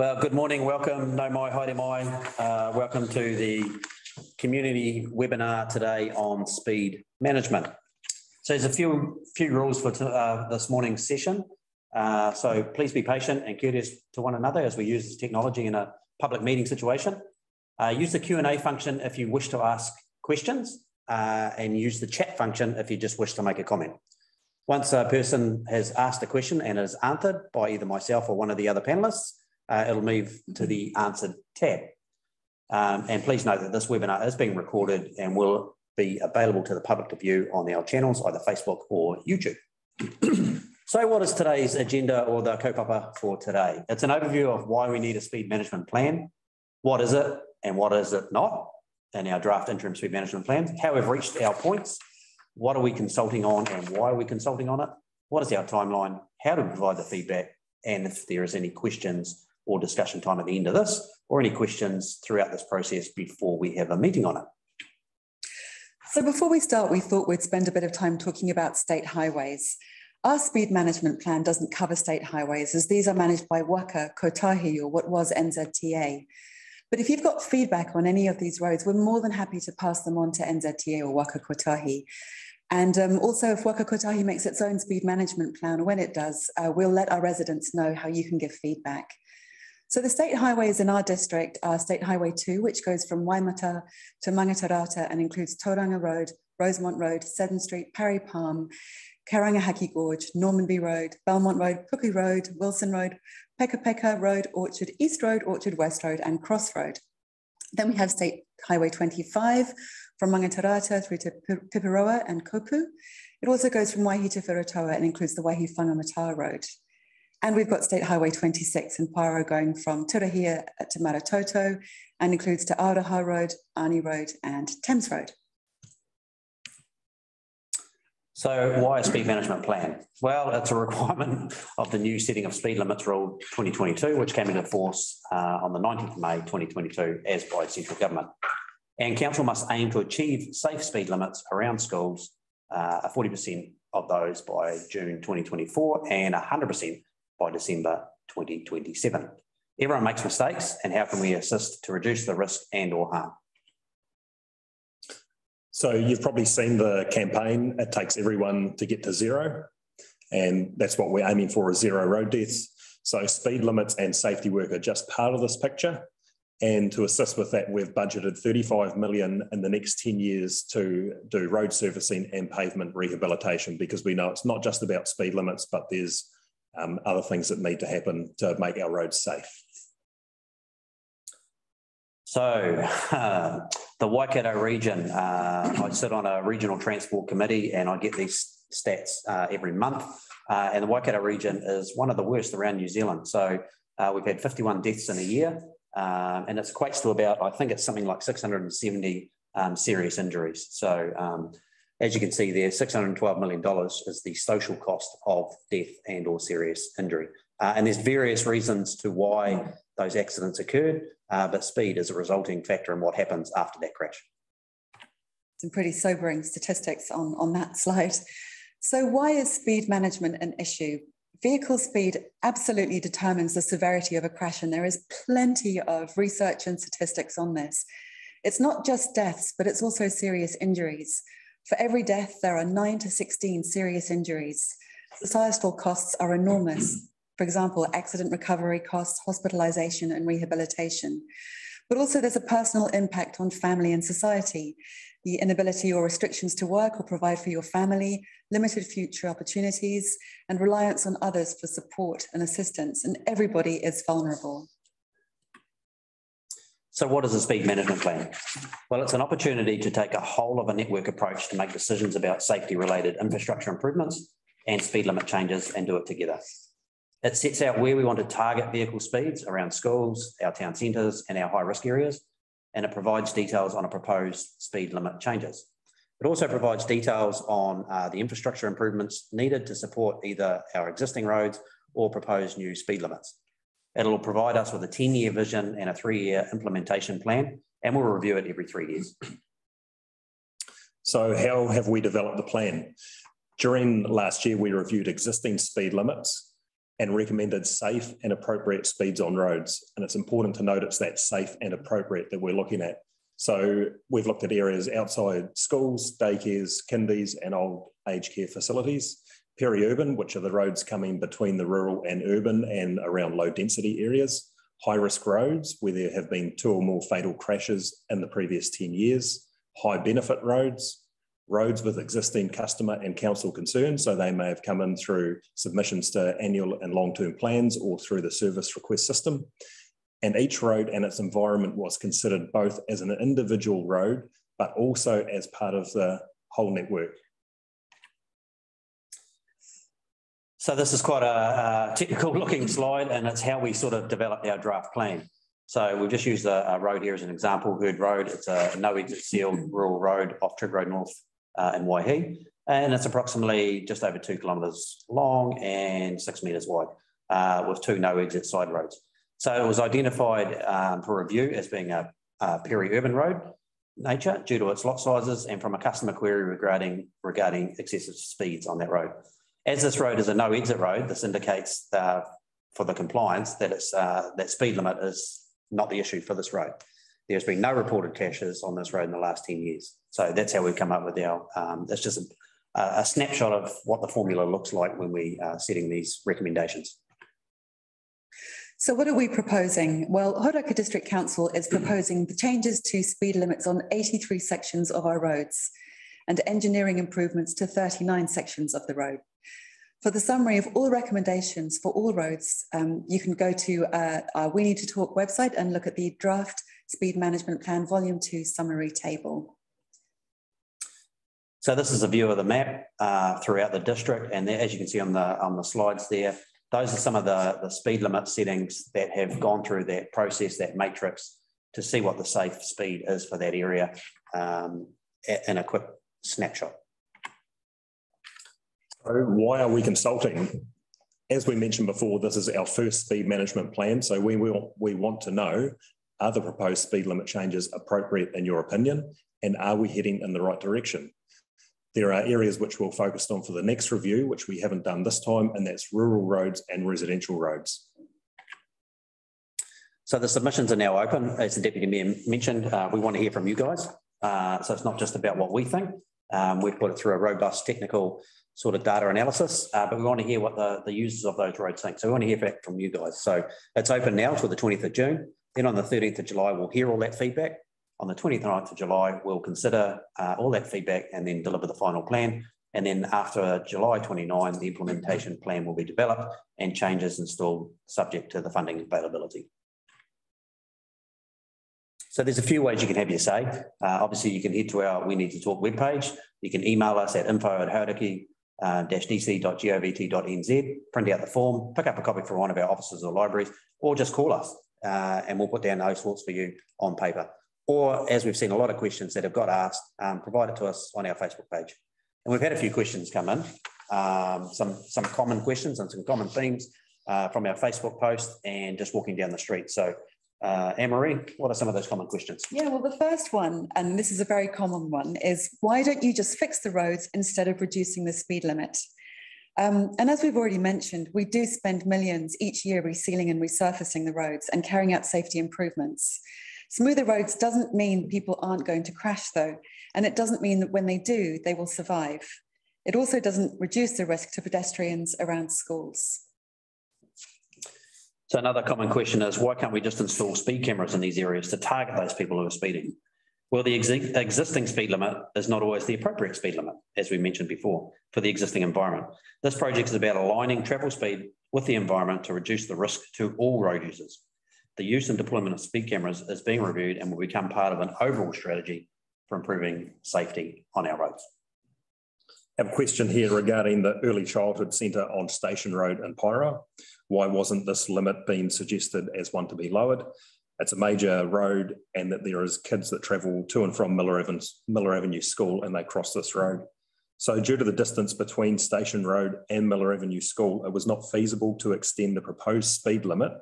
Well, good morning. Welcome. Nau mai, haere mai. Uh, welcome to the community webinar today on speed management. So there's a few few rules for uh, this morning's session. Uh, so please be patient and courteous to one another as we use this technology in a public meeting situation. Uh, use the Q&A function if you wish to ask questions uh, and use the chat function if you just wish to make a comment. Once a person has asked a question and is answered by either myself or one of the other panelists, uh, it'll move to the answered tab. Um, and please note that this webinar is being recorded and will be available to the public to view on our channels, either Facebook or YouTube. so what is today's agenda or the kaupapa for today? It's an overview of why we need a speed management plan. What is it and what is it not in our draft interim speed management plan? How we've reached our points. What are we consulting on and why are we consulting on it? What is our timeline? How do we provide the feedback? And if there is any questions or discussion time at the end of this, or any questions throughout this process before we have a meeting on it. So before we start, we thought we'd spend a bit of time talking about state highways. Our speed management plan doesn't cover state highways as these are managed by Waka, Kotahi, or what was NZTA. But if you've got feedback on any of these roads, we're more than happy to pass them on to NZTA or Waka Kotahi. And um, also, if Waka Kotahi makes its own speed management plan, when it does, uh, we'll let our residents know how you can give feedback. So the state highways in our district are State Highway 2, which goes from Waimata to Mangatarata and includes Tauranga Road, Rosemont Road, Seddon Street, Parry Palm, Karangahake Gorge, Normanby Road, Belmont Road, Puku Road, Wilson Road, Peka Peka Road, Orchard East Road, Orchard West Road, and Cross Road. Then we have State Highway 25 from Mangatarata through to Pipiroa and Kopu. It also goes from Waihi to Whiritoa and includes the Waihi Whangamata Road. And we've got State Highway 26 in Paeroa going from Tirohia to Maratoto and includes Te Aroha Road, Arnie Road and Thames Road. So why a speed management plan? Well, it's a requirement of the new setting of speed limits rule 2022, which came into force uh, on the 19th of May 2022 as by central government. And council must aim to achieve safe speed limits around schools, uh, 40% of those by June 2024 and 100% by December 2027. Everyone makes mistakes and how can we assist to reduce the risk and or harm? So you've probably seen the campaign, it takes everyone to get to zero. And that's what we're aiming for is zero road deaths. So speed limits and safety work are just part of this picture. And to assist with that, we've budgeted 35 million in the next 10 years to do road surfacing and pavement rehabilitation because we know it's not just about speed limits, but there's um, other things that need to happen to make our roads safe. So, uh, the Waikato region, uh, I sit on a regional transport committee and I get these stats uh, every month. Uh, and the Waikato region is one of the worst around New Zealand. So, uh, we've had 51 deaths in a year, um, and it equates to about, I think it's something like 670 um, serious injuries. So, um, as you can see there, $612 million is the social cost of death and or serious injury. Uh, and there's various reasons to why those accidents occurred, uh, but speed is a resulting factor in what happens after that crash. Some pretty sobering statistics on, on that slide. So why is speed management an issue? Vehicle speed absolutely determines the severity of a crash, and there is plenty of research and statistics on this. It's not just deaths, but it's also serious injuries. For every death, there are 9 to 16 serious injuries. Societal costs are enormous. For example, accident recovery costs, hospitalization, and rehabilitation. But also, there's a personal impact on family and society. The inability or restrictions to work or provide for your family, limited future opportunities, and reliance on others for support and assistance. And everybody is vulnerable. So what is a speed management plan? Well, it's an opportunity to take a whole of a network approach to make decisions about safety related infrastructure improvements and speed limit changes and do it together. It sets out where we want to target vehicle speeds around schools, our town centres and our high risk areas, and it provides details on a proposed speed limit changes. It also provides details on uh, the infrastructure improvements needed to support either our existing roads or proposed new speed limits. It'll provide us with a 10 year vision and a three year implementation plan, and we'll review it every three years. So, how have we developed the plan? During last year, we reviewed existing speed limits and recommended safe and appropriate speeds on roads. And it's important to note it's that safe and appropriate that we're looking at. So we've looked at areas outside schools, daycares, kindies, and old age care facilities, peri-urban, which are the roads coming between the rural and urban and around low density areas, high risk roads where there have been two or more fatal crashes in the previous 10 years, high benefit roads, roads with existing customer and council concerns. So they may have come in through submissions to annual and long-term plans or through the service request system and each road and its environment was considered both as an individual road, but also as part of the whole network. So this is quite a, a technical looking slide and it's how we sort of developed our draft plan. So we've just used a, a road here as an example, Herd Road. It's a no exit sealed rural road off Trigg Road North uh, in Waihi. And it's approximately just over two kilometres long and six metres wide uh, with two no exit side roads. So it was identified um, for review as being a, a peri-urban road nature due to its lot sizes and from a customer query regarding, regarding excessive speeds on that road. As this road is a no exit road, this indicates uh, for the compliance that it's uh, that speed limit is not the issue for this road. There's been no reported crashes on this road in the last 10 years. So that's how we've come up with our, um, it's just a, a, snapshot of what the formula looks like when we are setting these recommendations. So what are we proposing? Well, Hauraki District Council is proposing the changes to speed limits on 83 sections of our roads and engineering improvements to 39 sections of the road. For the summary of all recommendations for all roads, um, you can go to uh, our We Need to Talk website and look at the draft speed management plan volume two summary table. So this is a view of the map uh, throughout the district. And there, as you can see on the, on the slides there, those are some of the, the speed limit settings that have gone through that process, that matrix, to see what the safe speed is for that area um, in a quick snapshot. So why are we consulting? As we mentioned before, this is our first speed management plan. So we will we want to know, are the proposed speed limit changes appropriate in your opinion? And are we heading in the right direction? There are areas which we'll focus on for the next review, which we haven't done this time, and that's rural roads and residential roads. So the submissions are now open. As the Deputy Mayor mentioned, uh, we want to hear from you guys. Uh, so it's not just about what we think. Um, we've put it through a robust technical sort of data analysis, uh, but we want to hear what the, the users of those roads think. So we want to hear back from you guys. So it's open now till the 20th of June. Then on the 13th of July, we'll hear all that feedback on the 29th of July, we'll consider uh, all that feedback and then deliver the final plan. And then after July 29, the implementation plan will be developed and changes installed subject to the funding availability. So there's a few ways you can have your say. Uh, obviously, you can head to our We Need to Talk webpage. You can email us at info at hauraki uh, dc.govt.nz, print out the form, pick up a copy from one of our offices or libraries, or just call us uh, and we'll put down those thoughts for you on paper or as we've seen a lot of questions that have got asked, um, provided to us on our Facebook page. And we've had a few questions come in, um, some, some common questions and some common themes uh, from our Facebook post and just walking down the street. So uh, Anne-Marie, what are some of those common questions? Yeah, well, the first one, and this is a very common one, is why don't you just fix the roads instead of reducing the speed limit? Um, and as we've already mentioned, we do spend millions each year resealing and resurfacing the roads and carrying out safety improvements. Smoother roads doesn't mean people aren't going to crash, though, and it doesn't mean that when they do, they will survive. It also doesn't reduce the risk to pedestrians around schools. So another common question is why can't we just install speed cameras in these areas to target those people who are speeding? Well, the existing speed limit is not always the appropriate speed limit, as we mentioned before, for the existing environment. This project is about aligning travel speed with the environment to reduce the risk to all road users the use and deployment of speed cameras is being reviewed and will become part of an overall strategy for improving safety on our roads. I have a question here regarding the early childhood centre on Station Road in Paeroa. Why wasn't this limit being suggested as one to be lowered? It's a major road and that there is kids that travel to and from Miller, Evans, Miller Avenue School and they cross this road. So due to the distance between Station Road and Miller Avenue School, it was not feasible to extend the proposed speed limit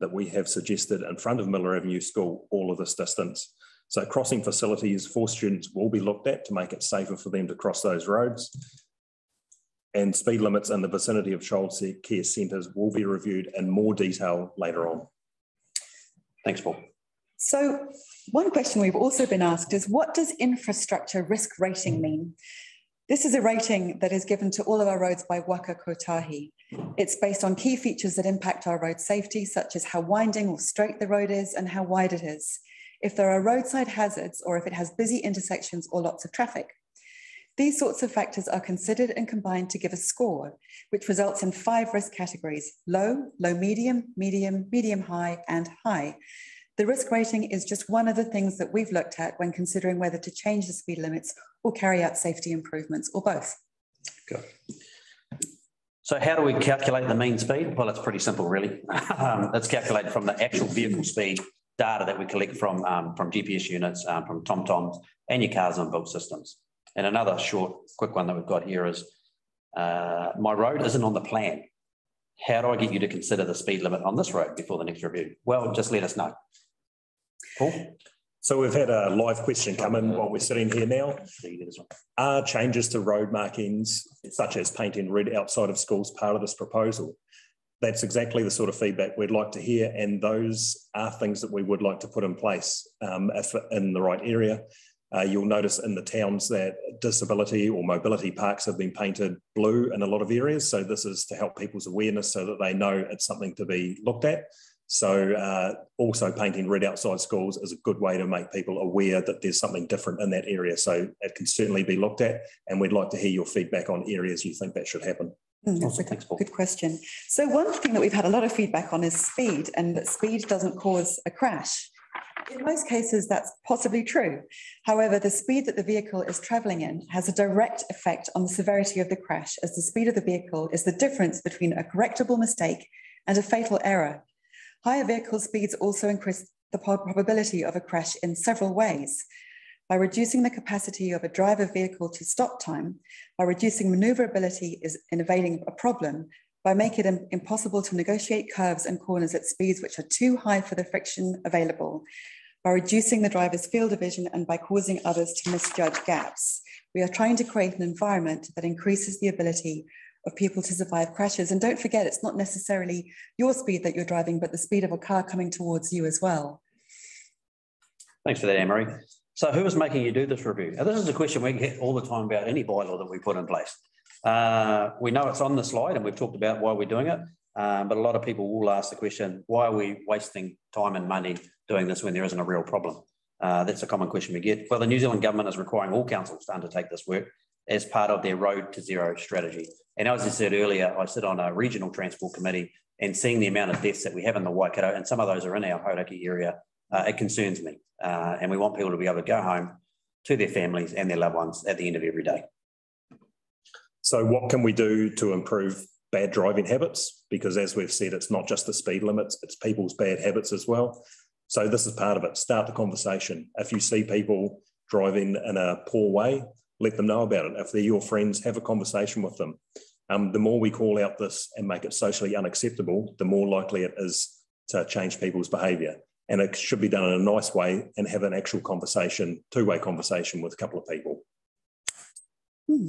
that we have suggested in front of Miller Avenue School all of this distance. So crossing facilities for students will be looked at to make it safer for them to cross those roads. And speed limits in the vicinity of child care centres will be reviewed in more detail later on. Thanks, Paul. So one question we've also been asked is what does infrastructure risk rating mean? This is a rating that is given to all of our roads by Waka Kotahi. It's based on key features that impact our road safety, such as how winding or straight the road is and how wide it is, if there are roadside hazards or if it has busy intersections or lots of traffic. These sorts of factors are considered and combined to give a score, which results in five risk categories, low, low medium, medium, medium high, and high. The risk rating is just one of the things that we've looked at when considering whether to change the speed limits or carry out safety improvements or both. Good. So how do we calculate the mean speed? Well, it's pretty simple, really. um, it's calculated from the actual vehicle speed data that we collect from, um, from GPS units, um, from TomToms and your cars on built systems. And another short, quick one that we've got here is uh, my road isn't on the plan. How do I get you to consider the speed limit on this road before the next review? Well, just let us know. Cool. So we've had a live question come in while we're sitting here now. Are changes to road markings, such as painting red outside of schools, part of this proposal? That's exactly the sort of feedback we'd like to hear, and those are things that we would like to put in place um, if in the right area. Uh, you'll notice in the towns that disability or mobility parks have been painted blue in a lot of areas. So this is to help people's awareness so that they know it's something to be looked at. So uh, also painting red outside schools is a good way to make people aware that there's something different in that area. So it can certainly be looked at and we'd like to hear your feedback on areas you think that should happen. Mm, that's a good, good question. So one thing that we've had a lot of feedback on is speed and that speed doesn't cause a crash. In most cases, that's possibly true. However, the speed that the vehicle is traveling in has a direct effect on the severity of the crash as the speed of the vehicle is the difference between a correctable mistake and a fatal error. Higher vehicle speeds also increase the probability of a crash in several ways. By reducing the capacity of a driver vehicle to stop time, by reducing maneuverability in evading a problem, by making it impossible to negotiate curves and corners at speeds which are too high for the friction available, by reducing the driver's field of vision and by causing others to misjudge gaps. We are trying to create an environment that increases the ability of people to survive crashes. And don't forget, it's not necessarily your speed that you're driving, but the speed of a car coming towards you as well. Thanks for that, Anne-Marie. So who is making you do this review? Now, this is a question we get all the time about any bylaw that we put in place. Uh, we know it's on the slide and we've talked about why we're doing it, um, but a lot of people will ask the question, why are we wasting time and money doing this when there isn't a real problem? Uh, that's a common question we get. Well, the New Zealand government is requiring all councils to undertake this work as part of their road to zero strategy. And as I said earlier, I sit on a regional transport committee and seeing the amount of deaths that we have in the Waikato, and some of those are in our Hauraki area, uh, it concerns me. Uh, and we want people to be able to go home to their families and their loved ones at the end of every day. So what can we do to improve bad driving habits? Because as we've said, it's not just the speed limits, it's people's bad habits as well. So this is part of it. Start the conversation. If you see people driving in a poor way, let them know about it. If they're your friends, have a conversation with them. Um, the more we call out this and make it socially unacceptable, the more likely it is to change people's behaviour. And it should be done in a nice way and have an actual conversation, two way conversation with a couple of people.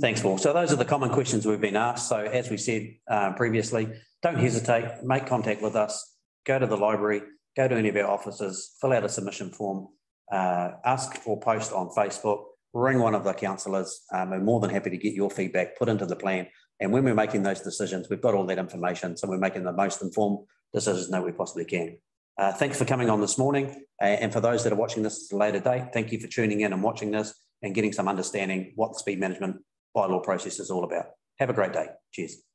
Thanks, Paul. So those are the common questions we've been asked. So as we said uh, previously, don't hesitate, make contact with us, go to the library, go to any of our offices, fill out a submission form, uh, ask or post on Facebook, ring one of the councillors. Um, we're more than happy to get your feedback put into the plan. And when we're making those decisions, we've got all that information. So we're making the most informed decisions that we possibly can. Uh, thanks for coming on this morning. Uh, and for those that are watching this at a later date, thank you for tuning in and watching this and getting some understanding what the speed management bylaw process is all about. Have a great day. Cheers.